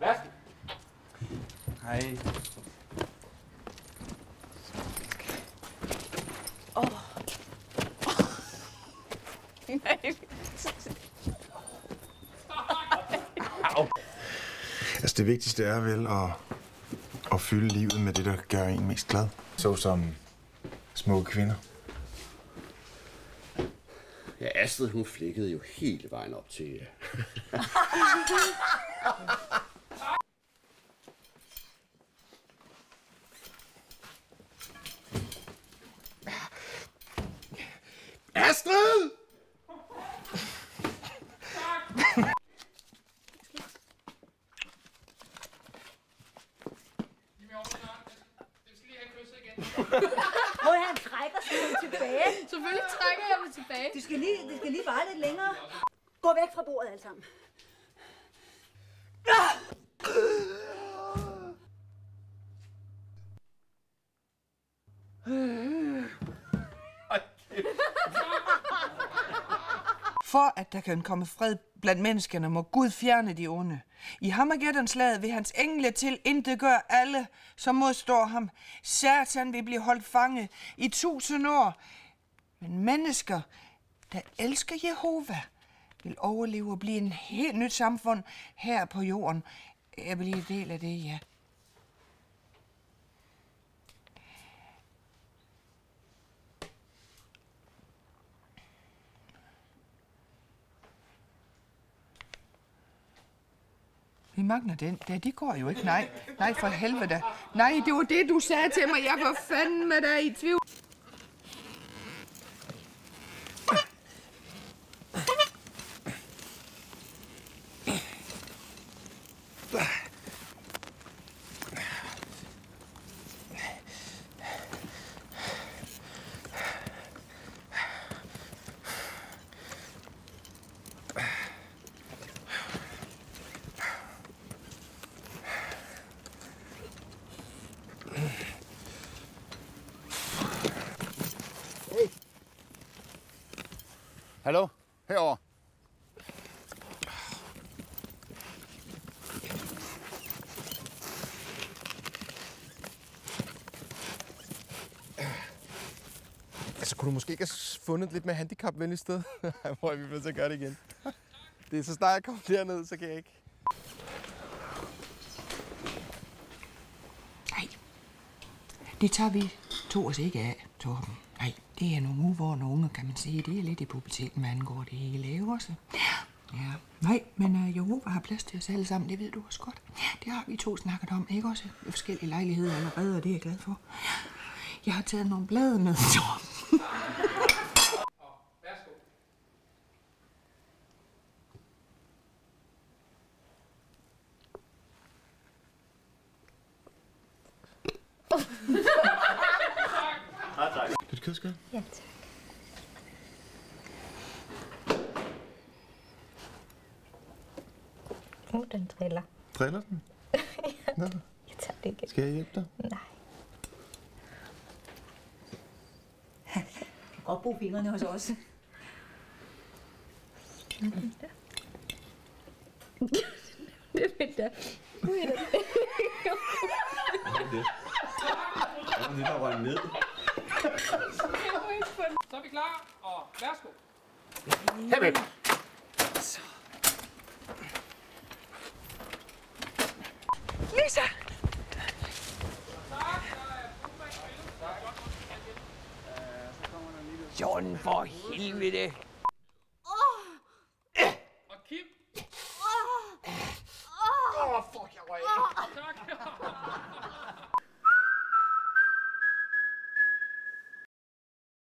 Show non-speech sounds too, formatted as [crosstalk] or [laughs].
Værsgo. Hej. [laughs] Altså det vigtigste er vel at, at fylde livet med det, der gør en mest glad. Så som smukke kvinder. Ja, Astrid, hun flækkede jo hele vejen op til... [laughs] Astrid! Hvor han trækker sig tilbage. Selvfølgelig trækker jeg mig tilbage. Det skal lige, det skal lige vare lidt længere. Gå væk fra bordet alle sammen. For at der kan komme fred blandt menneskene, må Gud fjerne de onde. I Hammergætterslaget vil hans engle til intet gør alle, som modstår ham. Satan vil blive holdt fange i tusind år. Men mennesker, der elsker Jehova, vil overleve og blive en helt nyt samfund her på jorden. Jeg vil blive en del af det, ja. Vi mangler den. Ja, de går jo ikke. Nej, nej for helvede. Nej, det var det, du sagde til mig. Jeg var fanden med dig i tvivl. Hallo? Herover. Altså, kunne du måske ikke have fundet et lidt mere handicapvenligt sted? [laughs] Hvor er vi bliver til at gøre det igen. Det er så snart jeg kommer derned, så kan jeg ikke. Nej, det tager vi to os ikke af, Torben. Nej, det er nogle uvårende unge, kan man sige. Det er lidt i puberteten, man angår det hele, ikke også? Ja, Ja. nej, men uh, Jehova har plads til os alle sammen, det ved du også godt. Det har vi to snakket om, ikke også? I forskellige lejligheder allerede, og det er jeg glad for. Jeg har taget nogle blade med, Tom. Kødskade? Ja, tak. Uh, den triller. Driller den? [laughs] Nå, Jeg tager det igen. skal jeg hjælpe dig? Nej. Du kan godt bruge fingrene hos os. Det er fedt, da. Den der røg ned. Så er vi klar, og værsgo. Hermed. Lisa! John, for helvede! Og Kim. Åh, oh, fuck, jeg røg. Tak.